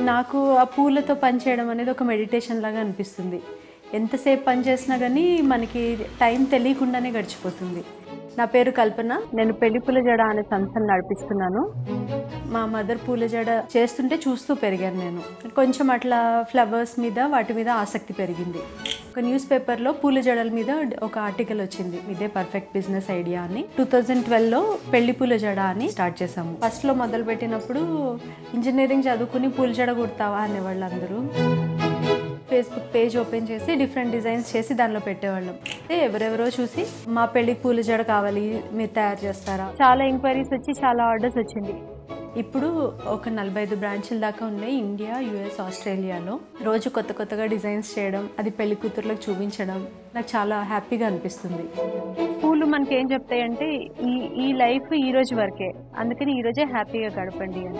నాకు ఆ పూలతో పని చేయడం అనేది ఒక మెడిటేషన్ లాగా అనిపిస్తుంది. ఎంతసేపు పని చేసినా కానీ మనకి టైం తెలియకుండానే గడిచిపోతుంది. నా పేరు కల్పన. నేను పెళ్ళి పూల జడ అనే సంస్థను నడిపిస్తున్నాను. మా మదర్ పూల జడ చేస్తుంటే చూస్తూ పెరిగాను నేను. కొంచెం అట్లా ఫ్లవర్స్ మీద వాటి మీద ఆసక్తి పెరిగింది. ఒక న్యూస్ పేపర్లో పూల జడల మీద ఒక ఆర్టికల్ వచ్చింది. ఇదే పర్ఫెక్ట్ బిజినెస్ ఐడియా అని. టూ థౌజండ్ ట్వెల్వ్లో పెళ్ళి పూల జడ అని స్టార్ట్ చేసాము ఫస్ట్లో మొదలు పెట్టినప్పుడు ఇంజనీరింగ్ చదువుకుని పూల జడ కుడతావా అనేవాళ్ళు అందరూ ఫేస్బుక్ పేజ్ ఓపెన్ చేసి డిఫరెంట్ డిజైన్స్ చేసి దానిలో పెట్టేవాళ్ళం. ఎవరెవరో చూసి మా పెళ్ళి పూల జడ కావాలి మీరు తయారు చేస్తారా? చాలా ఎంక్వైరీస్ వచ్చి చాలా ఆర్డర్స్ వచ్చింది. ఇప్పుడు ఒక నలభై ఐదు బ్రాంచ్ల దాకా ఉన్నాయి ఇండియా యుఎస్ ఆస్ట్రేలియాలో. రోజు కొత్త కొత్తగా డిజైన్స్ చేయడం అది పెళ్ళి కూతుర్లకు చూపించడం నాకు చాలా హ్యాపీగా అనిపిస్తుంది. పూలు మనకి ఏం చెప్తాయంటే ఈ ఈ లైఫ్ ఈ రోజు వరకే. అందుకని ఈ రోజే హ్యాపీగా గడపండి అని.